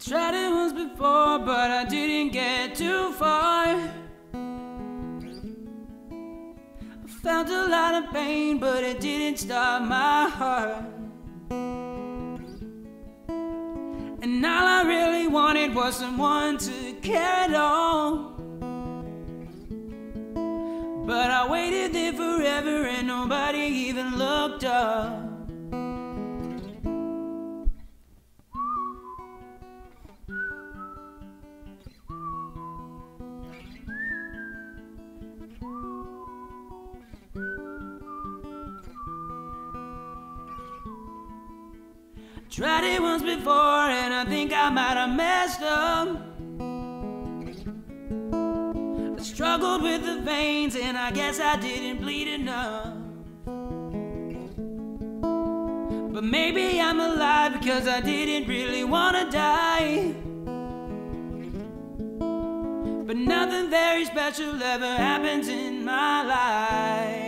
Tried it once before, but I didn't get too far. I felt a lot of pain, but it didn't stop my heart. And all I really wanted was someone to care at all. But I waited there forever and nobody even looked up. Tried it once before and I think I might have messed up. I struggled with the veins and I guess I didn't bleed enough. But maybe I'm alive because I didn't really want to die. But nothing very special ever happens in my life.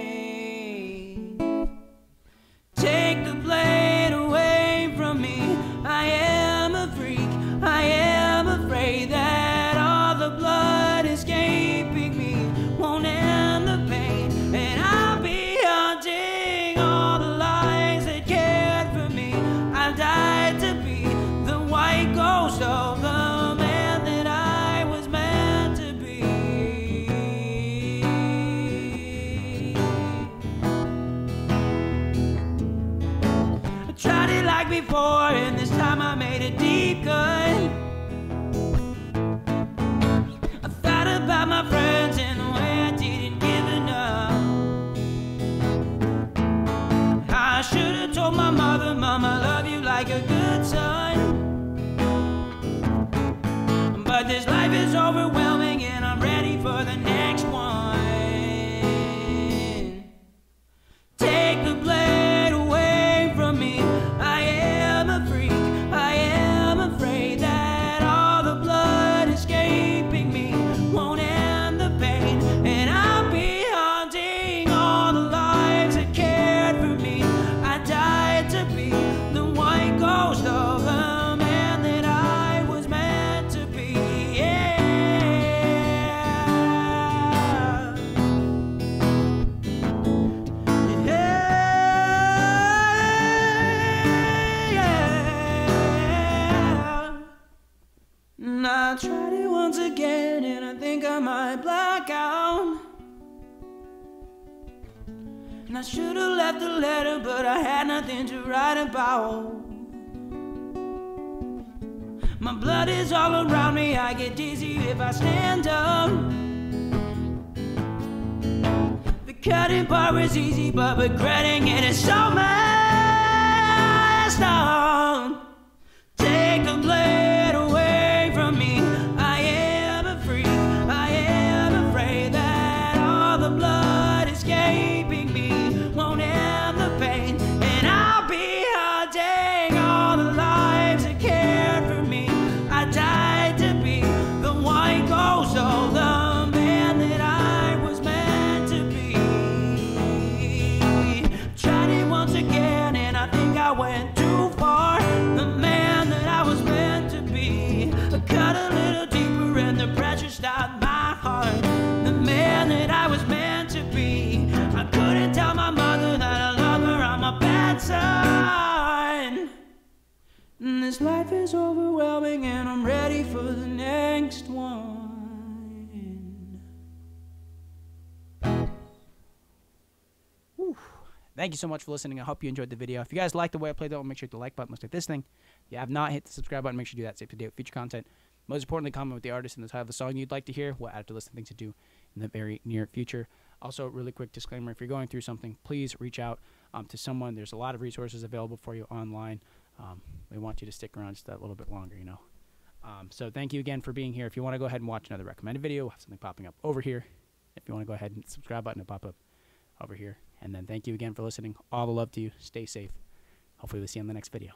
Before, and this time I made a deep cut. I thought about my friends and the way I didn't give enough. I should have told my mother, Mom, I love you like a good son. Tried it once again, and I think I might black out. And I should have left a letter, but I had nothing to write about. My blood is all around me, I get dizzy if I stand up. The cutting part was easy, but regretting it is so messed up. I went too far. The man that I was meant to be. I cut a little deeper, and the pressure stopped my heart. The man that I was meant to be. I couldn't tell my mother that I love her. I'm a bad son. And This life is overwhelming, and I'm ready for the next one. Thank you so much for listening. I hope you enjoyed the video. If you guys like the way I played that make sure to hit the like button. Looks like this thing. If you have not hit the subscribe button, make sure to do that. Stay up to date with future content. Most importantly, comment with the artist and the title of the song you'd like to hear. We'll add to the list of things to do in the very near future. Also, really quick disclaimer: if you're going through something, please reach out um, to someone. There's a lot of resources available for you online. Um, we want you to stick around just a little bit longer, you know. Um, so thank you again for being here. If you want to go ahead and watch another recommended video, we'll have something popping up over here. If you want to go ahead and subscribe button will pop up over here. And then thank you again for listening. All the love to you. Stay safe. Hopefully we'll see you in the next video.